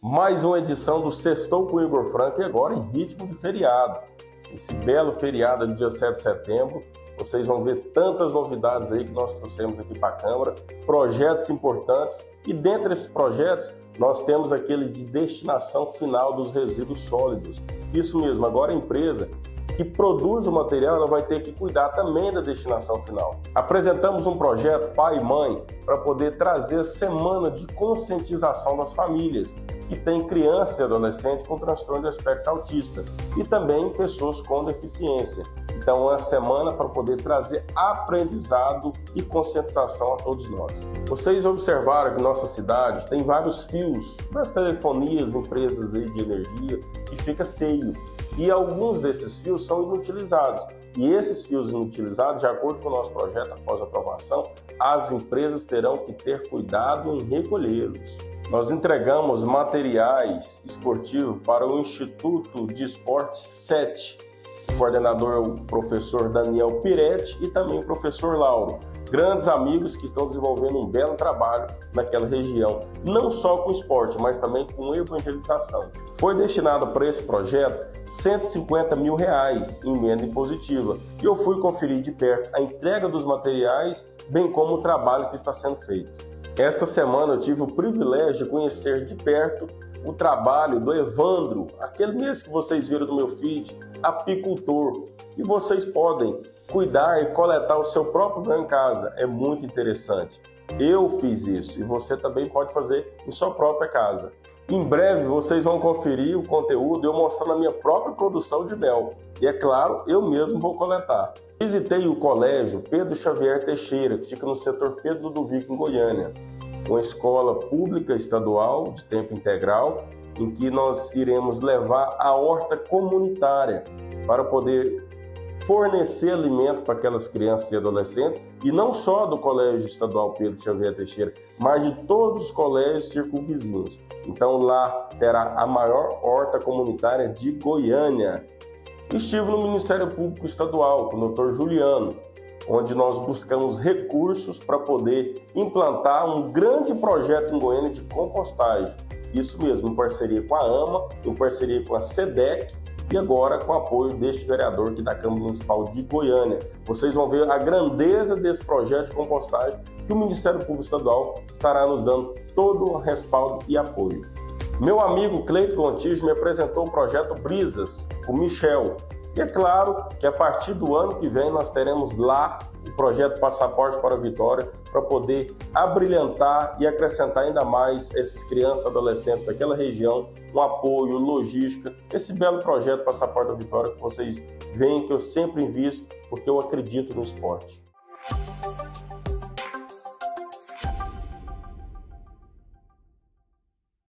mais uma edição do Sextou com Igor Franco e agora em ritmo de feriado. Esse belo feriado do dia 7 de setembro, vocês vão ver tantas novidades aí que nós trouxemos aqui para a Câmara, projetos importantes e dentre esses projetos nós temos aquele de destinação final dos resíduos sólidos. Isso mesmo, agora a empresa que produz o material, ela vai ter que cuidar também da destinação final. Apresentamos um projeto pai e mãe para poder trazer a semana de conscientização das famílias que têm criança e adolescente com transtorno de aspecto autista e também pessoas com deficiência. Então, uma semana para poder trazer aprendizado e conscientização a todos nós. Vocês observaram que nossa cidade tem vários fios das telefonias, empresas de energia, que fica feio e alguns desses fios são inutilizados. E esses fios inutilizados, de acordo com o nosso projeto após aprovação, as empresas terão que ter cuidado em recolhê-los. Nós entregamos materiais esportivos para o Instituto de Esporte 7. O coordenador é o professor Daniel Piretti e também o professor Lauro grandes amigos que estão desenvolvendo um belo trabalho naquela região, não só com esporte, mas também com evangelização. Foi destinado para esse projeto 150 mil reais em emenda impositiva e eu fui conferir de perto a entrega dos materiais, bem como o trabalho que está sendo feito. Esta semana eu tive o privilégio de conhecer de perto o trabalho do Evandro, aquele mesmo que vocês viram no meu feed, apicultor. E vocês podem cuidar e coletar o seu próprio ganho em casa. É muito interessante. Eu fiz isso e você também pode fazer em sua própria casa. Em breve vocês vão conferir o conteúdo eu mostrando a minha própria produção de mel. E é claro, eu mesmo vou coletar. Visitei o colégio Pedro Xavier Teixeira, que fica no setor Pedro do Vico, em Goiânia. Uma escola pública estadual de tempo integral, em que nós iremos levar a horta comunitária para poder fornecer alimento para aquelas crianças e adolescentes, e não só do Colégio Estadual Pedro Xavier Teixeira, mas de todos os colégios circunvizinhos. Então lá terá a maior horta comunitária de Goiânia. Estive no Ministério Público Estadual com o Dr. Juliano, onde nós buscamos recursos para poder implantar um grande projeto em Goiânia de compostagem. Isso mesmo, em parceria com a AMA, em parceria com a SEDEC e agora com o apoio deste vereador aqui da Câmara Municipal de Goiânia. Vocês vão ver a grandeza desse projeto de compostagem que o Ministério Público Estadual estará nos dando todo o respaldo e apoio. Meu amigo Cleiton Antijo me apresentou o projeto Brisas, com Michel. E é claro que a partir do ano que vem nós teremos lá o projeto Passaporte para a Vitória para poder abrilhantar e acrescentar ainda mais essas crianças e adolescentes daquela região um apoio, logística, esse belo projeto Passaporte da Vitória que vocês veem que eu sempre invisto porque eu acredito no esporte.